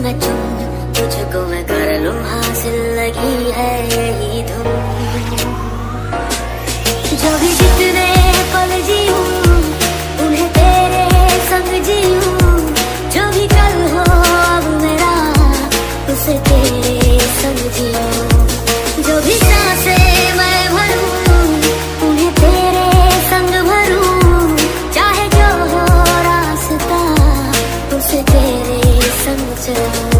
मैं चुम तुझको मैं कर लूँ हासिल लगी है यही धुन जो भी जितने पल जीऊँ उन्हें तेरे संग जीऊँ जो भी कल हो अब मेरा उसे तेरे संग to